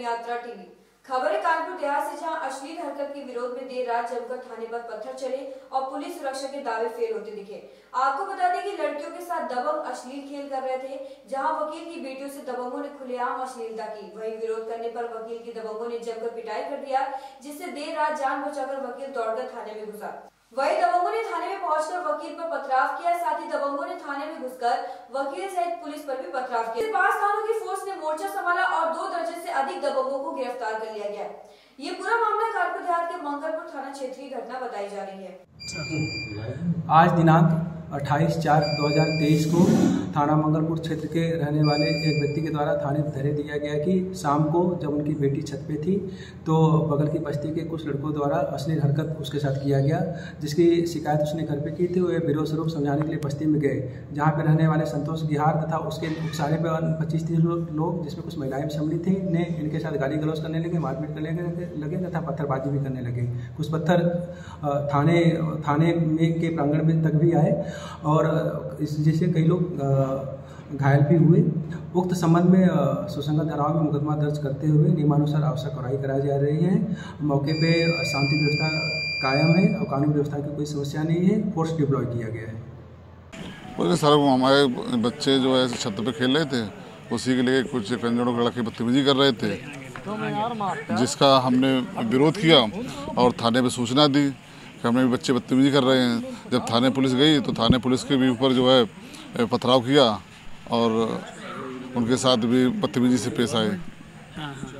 यात्रा टीवी। खबर है, कानपुर देहात से जहाँ अश्लील हरकत के विरोध में देर रात जमकर थाने पर पत्थर चले और पुलिस सुरक्षा के दावे फेल होते दिखे। आपको बता दें कि लड़कियों के साथ दबंग अश्लील खेल कर रहे थे, जहाँ वकील की बेटियों से दबंगों ने खुलेआम अश्लीलता की। वही विरोध करने पर वकील की दबंगों ने जमकर पिटाई कर दिया, जिससे देर रात जान बचाकर वकील दौड़कर थाने में घुसा। वही दबंगों ने थाने में पहुंचकर वकील पर पथराव किया, साथ ही दबंगों ने थाने में घुसकर वकील सहित पुलिस पर भी पथराव किया पास थानों की फोर्स ने मोर्चा संभाला और दो दर्जन से अधिक दबंगों को गिरफ़्तार कर लिया गया। ये पूरा मामला कारपुर देहात के मंगलपुर थाना क्षेत्र की घटना बताई जा रही है। आज दिनांक 28 चार 2023 को थाना मंगलपुर क्षेत्र के रहने वाले एक व्यक्ति के द्वारा थाने में धैर्य दिया गया कि शाम को जब उनकी बेटी छत पे थी तो बगल की बस्ती के कुछ लड़कों द्वारा अश्लील हरकत उसके साथ किया गया, जिसकी शिकायत उसने घर पे की थी वे विरोध स्वरूप समझाने के लिए बस्ती में गए, जहाँ पे रहने वाले संतोष बिहार तथा उसके साढ़े पच्चीस तीस लोग, जिसमें कुछ महिलाएँ भी सम्मिलित थी, ने इनके साथ गाली गलौज करने लगे, मारपीट करने लगे तथा पत्थरबाजी भी करने लगे। कुछ पत्थर थाने थाने में के प्रांगण में तक भी आए और इस जैसे कई लोग घायल भी हुए। उक्त संबंध में सुसंगत धाराओं में मुकदमा दर्ज करते हुए नियमानुसार आवश्यक कार्रवाई कराई जा रही है। मौके पे शांति व्यवस्था कायम है और कानून व्यवस्था की कोई समस्या नहीं है। फोर्स डिप्लॉय किया गया है। बोले सर, वो हमारे बच्चे जो है, छत पे खेल रहे थे, उसी के लिए कुछ कंजड़ों के लड़के बदतमीजी कर रहे थे, जिसका हमने विरोध किया और थाने पे सूचना दी। कि हमें भी बच्चे बदतमीजी कर रहे हैं। जब थाने पुलिस गई तो थाने पुलिस के भी ऊपर जो है पथराव किया और उनके साथ भी बदतमीजी से पेश आए। हाँ, हाँ।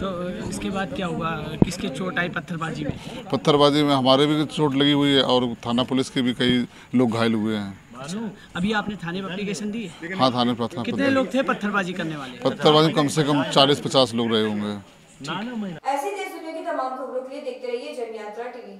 तो इसके बाद क्या हुआ? किसके चोट आई पत्थरबाजी में? पत्थरबाजी में हमारे भी चोट लगी हुई है और थाना पुलिस के भी कई लोग घायल हुए हैं। अभी आपने थाने पर एप्लीकेशन दी है? हाँ थाने पर कितने लोग थे पत्थरबाजी करने वाले? पत्थरबाजी कम से कम चालीस पचास लोग रहे होंगे। ऐसी देश दुनिया की तमाम खबरों के लिए देखते रहिए जन यात्रा टीवी।